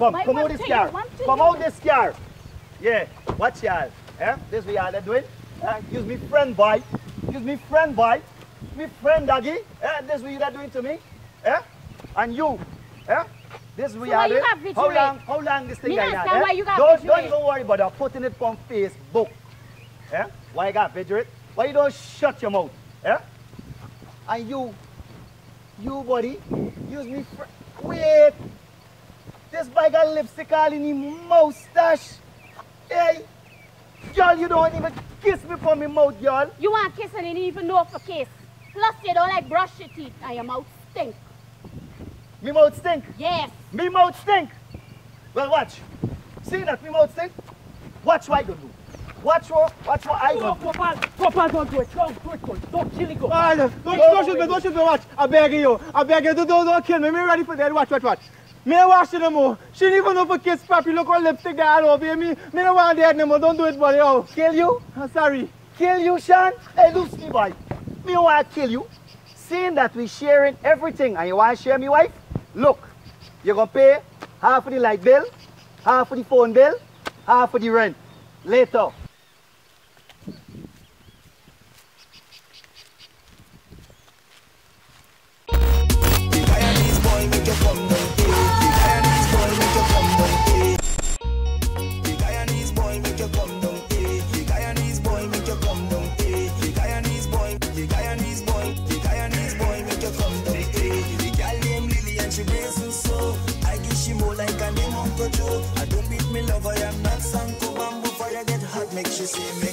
Come, My come out this car. Come out this car. Yeah, watch y'all. Eh? This we are doing. Uh, use me friend boy. Use me friend boy. Me friend doggy. Eh? This we are doing to me. Eh? And you. Eh? This we So are doing. How long? How long this thing Me going not on? understand eh? why you got don't, don't even worry about that. Putting it on Facebook. Eh? Why you got vigilant? Why you don't shut your mouth? Eh? And you, you buddy, use me fr- Wait! This boy got lipstick all in his moustache. Hey! Girl, you don't even kiss me for me mouth, girl. You want kiss and you didn't even know for kiss. Plus you don't like brush your teeth and your mouth stink. Me mouth stink. Yes. Me mouth stink. Well, watch. See that me mouth stink? Watch what I gonna do. Watch what, watch what I gonna do. Gopal, Gopal, don't do it. Don't do it, don't. Don't kill it, Gopal. Ah, no, don't, don't shoot me, don't shoot me, watch. I beg you, I beg you, don't, don't, don't kill me. Me ready for that, watch, watch, watch. Me not watch no more. She didn't even know for kiss papi. Look how lipstick they all over me. Me no want that no more. Don't do it, buddy. Oh, Kill you? I'm sorry. Kill you, Sean? Hey, me, boy. Me want to kill you. Seeing that we sharing everything and you want to share me wife, look, you're going to pay half of the light bill, half of the phone bill, half of the rent. Later. So. I give she more like a name Uncle Joe. I don't beat me love, I am not Sanko Bamboo. Fire get hot, make she see so.